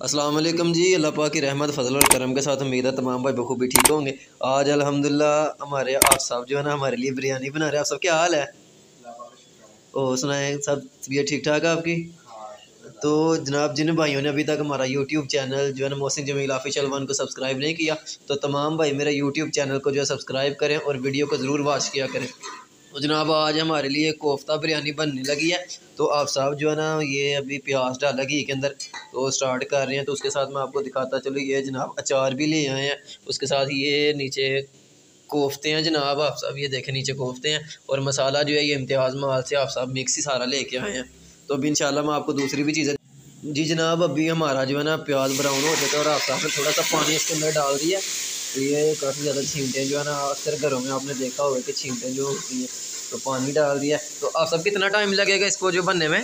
वालेकुम जी, अल्लाह पाक की रहमत, फजल और करम के साथ उम्मीद है तमाम भाई बखूबी ठीक होंगे। आज अल्हम्दुलिल्लाह हमारे आप साहब जो है ना हमारे लिए बिरयानी बना रहे हैं। आप सब क्या हाल है? ओ, सुनाए, सब तबीयत ठीक ठाक है आपकी? तो जनाब, जिन भाइयों ने अभी तक हमारा यूट्यूब चैनल जो है ना मोहसिन जमील ऑफिशियल वन को सब्सक्राइब नहीं किया तो तमाम भाई मेरे यूट्यूब चैनल को जो है सब्सक्राइब करें और वीडियो को ज़रूर वॉच किया करें। तो जनाब, आज हमारे लिए कोफ्ता बिरयानी बनने लगी है। तो आप साहब जो है ना ये अभी प्याज डाला घी के अंदर तो स्टार्ट कर रहे हैं तो उसके साथ मैं आपको दिखाता चलो, ये जनाब अचार भी ले आए हैं। उसके साथ ये नीचे कोफ्ते हैं जनाब, आप साहब ये देखें, नीचे कोफ्ते हैं। और मसाला जो है, ये इम्तियाज़ माल से आप साहब मिक्स ही सारा लेके आए हैं। तो अभी इंशाल्लाह मैं आपको दूसरी भी चीज़ें जी जनाब, अभी हमारा जो है ना प्याज ब्राउन हो चुका है और आप साहब ने थोड़ा सा पानी इसके अंदर डाल दिया। तो ये काफ़ी ज़्यादा छींटें जो है ना, अक्सर घरों में आपने देखा होगा कि छींटें जो होती हैं तो पानी डाल दिया। तो आप सब कितना टाइम लगेगा इसको जो बनने में?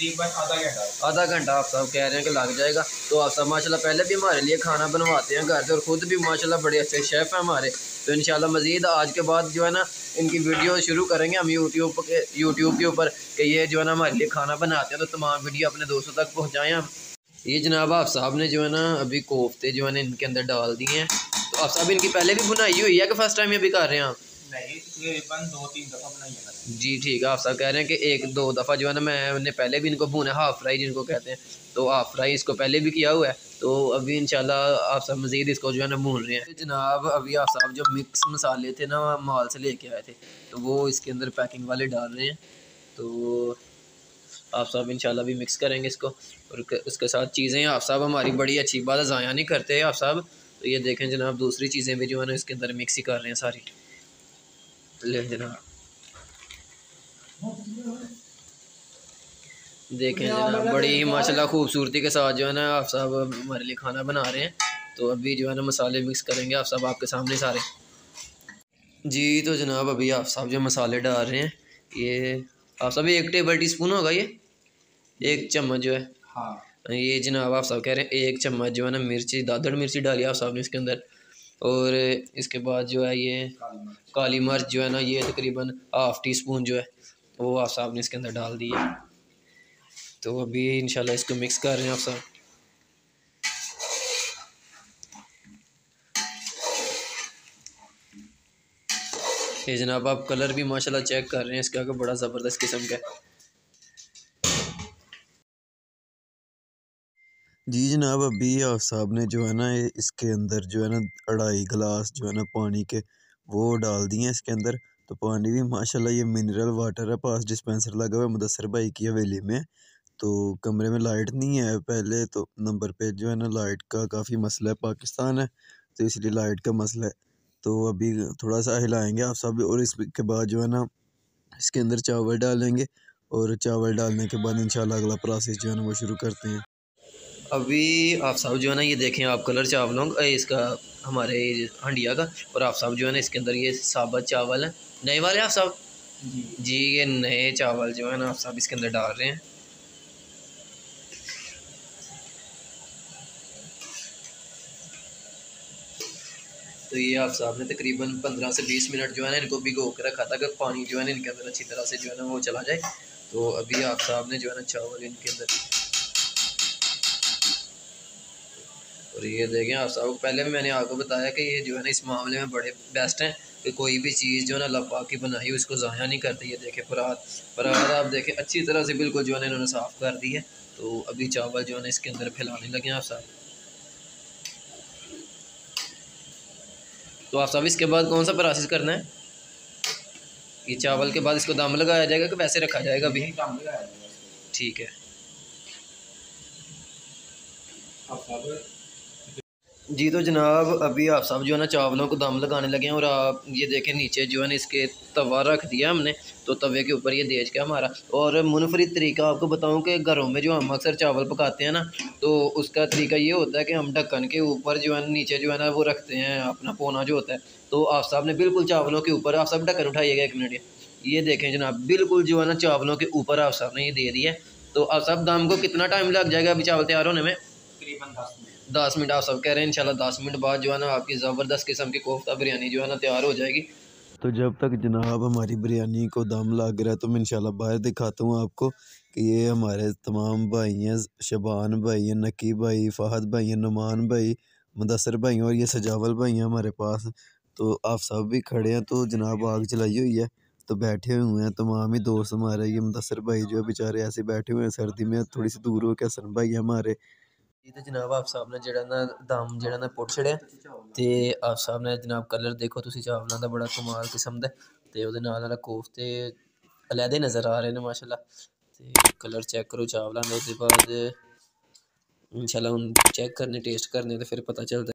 तकरीबन आधा घंटा आधा घंटा आप सब कह रहे हैं कि लग जाएगा तो आप सब माशाल्लाह पहले भी हमारे लिए खाना बनवाते हैं घर से और ख़ुद भी माशाल्लाह बड़े अच्छे शेफ़ हैं हमारे तो इन मज़ीद आज के बाद जो है ना इनकी वीडियो शुरू करेंगे हम यूट्यूब के यूट्यूब के ऊपर कि ये जो है ना हमारे लिए खाना बनाते हैं तो तमाम वीडियो अपने दोस्तों तक पहुँचाएँ हम ये जनाब आप साहब ने जो है ना अभी कोफ्ते जो है ना इनके अंदर डाल दिए हैं तो आप साहब इनकी पहले भी बुनाई हुई है कि फ़र्स्ट टाइम ये भी कर रहे हैं आप जी ठीक है, आप सब कह रहे हैं कि एक दो दफ़ा जो है ना मैंने पहले भी इनको भूना हाफ़ फ्राई जिनको कहते हैं। तो हाफ़ फ्राई इसको पहले भी किया हुआ है तो अभी इंशाल्लाह आप सब मज़ीद इसको जो है ना भून रहे हैं। जनाब, अभी आप साहब जो मिक्स मसाले थे ना, माल से लेके आए थे तो वो इसके अंदर पैकिंग वाले डाल रहे हैं। तो आप साहब इंशाल्लाह भी मिक्स करेंगे इसको, और उसके साथ चीज़ें, आप साहब हमारी बड़ी अच्छी बात ज़ाया नहीं करते आप साहब तो ये देखें जनाब, दूसरी चीज़ें भी जो है ना, इसके अंदर मिक्स ही कर रहे हैं सारी। ले जनाब देखें जनाब बड़ी ही माशाल्लाह खूबसूरती के साथ जो है ना आप साहब हमारे लिए खाना बना रहे हैं। तो अभी जो है ना मसाले मिक्स करेंगे आप सब आपके सामने सारे। जी तो जनाब अभी आप साहब जो मसाले डाल रहे हैं ये आप सब एक टेबल टी स्पून होगा ये? एक चम्मच जो है। हाँ। ये जनाब आप सब कह रहे हैं एक चम्मच जो है ना मिर्ची दादड़ मिर्ची डाली आप साहब ने इसके अंदर। और इसके बाद जो है ये काली मिर्च जो है ना, ये तकरीबन हाफ़ टी स्पून जो है, वो आप साहब ने इसके अंदर डाल दी है। तो अभी इंशाल्लाह इसको मिक्स कर रहे हैं आप साहब। ये जनाब आप कलर भी माशाल्लाह चेक कर रहे हैं, इसका बड़ा ज़बरदस्त किस्म का जी जनाब, अभी आप साहब ने जो है ना इसके अंदर जो है ना, अढ़ाई गिलास जो है ना, पानी के वो डाल दिए हैं इसके अंदर। तो पानी भी माशाल्लाह ये मिनरल वाटर है, पास डिस्पेंसर लगा हुआ है मुदसर भाई की हवेली में। तो कमरे में लाइट नहीं है पहले तो नंबर पे जो है ना, लाइट का काफ़ी मसला है, पाकिस्तान है तो इसलिए लाइट का मसला है। तो अभी थोड़ा सा हिलाएँगे आप सब और इसके बाद जो है ना, इसके अंदर चावल डालेंगे और चावल डालने के बाद इंशाल्लाह अगला प्रोसेस जो है ना, वो शुरू करते हैं। अभी आप साहब जो है ना ये देखें आप कलर चावल चावलों इसका हमारे हंडिया का और आप साहब जो है ना इसके अंदर ये साबत चावल है। नए वाले आप साहब? जी। जी ये नए चावल जो है ना आप साहब इसके अंदर डाल रहे हैं। तो ये आप साहब ने तकरीबन पंद्रह से बीस मिनट जो है ना इनको भिगो के रखा था कि पानी जो है ना इनके अंदर अच्छी तरह से जो है ना वो चला जाए। तो अभी आप साहब ने जो है ना चावल इनके अंदर और ये देखें आप सब पहले भी मैंने आपको बताया कि ये जो है ना इस मामले में बड़े बेस्ट हैं कि कोई भी चीज़ जो है ना लपा की बनाई उसको ज़ाया नहीं करती। ये देखें परात परात आप देखें अच्छी तरह से बिल्कुल जो है ना इन्होंने साफ़ कर दी है। तो अभी चावल जो है ना इसके अंदर फैलाने लगे आप साहब तो आप सब इसके बाद कौन सा प्रोसेस करना है? ये चावल के बाद इसको दम लगाया जाएगा कि वैसे रखा जाएगा अभी? ठीक है। जी तो जनाब, अभी आप सब जो है ना चावलों को दम लगाने लगे हैं और आप ये देखें, नीचे जो है ना इसके तवा रख दिया हमने तो तवे के ऊपर ये देज के हमारा। और मुनफरद तरीका आपको बताऊँ कि घरों में जो हम अक्सर चावल पकाते हैं ना तो उसका तरीका ये होता है कि हम ढक्कन के ऊपर जो है नीचे जो है ना वो रखते हैं, अपना पोना जो होता है। तो आप साहब ने बिल्कुल चावलों के ऊपर, आप सब ढक्कन उठाइएगा एक मिनट, ये देखें जनाब, बिल्कुल जो है ना चावलों के ऊपर आप साहब ने ये दे दिया तो आप साहब दाम को कितना टाइम लग जाएगा अभी चावल तैयार होने में? तकरीबन दस मिनट। दस मिनट आप सब कह रहे हैं इंशाल्लाह दस मिनट बाद जो है ना आपकी ज़बरदस्त किस्म की कोफ्ता बिरयानी जो है ना तैयार हो जाएगी। तो जब तक जनाब हमारी बिरयानी को दम लग रहा है तो मैं इंशाल्लाह बाहर दिखाता हूँ आपको कि ये हमारे तमाम भाई हैं, शबान भाई हैं, नकी भाई, फ़हद भाई हैं, नुमान भाई मुदसर भाई और ये सजावल भाई हैं हमारे पास। तो आप सब भी खड़े हैं तो जनाब आग जलाई हुई है तो बैठे हुए हैं तमाम ही दोस्त हमारे, ये मुदसर भाई जो है बेचारे ऐसे बैठे हुए हैं, सर्दी में थोड़ी सी दूर हो के हसन भाई हमारे। ਇਹ ਤੇ ਜਨਾਬ ਆਪ ਸਾਹਿਬ ਨੇ ਜਿਹੜਾ ਨਾ ਦਮ ਜਿਹੜਾ ਨਾ ਪੁੱਟ ਛੜਿਆ ਤੇ ਆਪ ਸਾਹਿਬ ਨੇ ਜਨਾਬ ਕਲਰ ਦੇਖੋ ਤੁਸੀਂ ਚਾਵਲਾਂ ਦਾ ਬੜਾ ਕਮਾਲ ਕਿਸਮ ਦਾ ਤੇ ਉਹਦੇ ਨਾਲ ਨਾਲ ਕੋਫਤੇ ਅਲੱਦੇ ਨਜ਼ਰ ਆ ਰਹੇ ਨੇ ਮਾਸ਼ਾਅੱਲਾ ਤੇ ਕਲਰ ਚੈੱਕ ਕਰੋ ਚਾਵਲਾਂ ਦਾ ਉਹਦੇ ਬਾਅਦ ਇਨਸ਼ਾਅੱਲਾ ਹੁਣ ਚੈੱਕ ਕਰਨੇ ਟੇਸਟ ਕਰਨੇ ਤੇ ਫਿਰ ਪਤਾ ਚੱਲਦਾ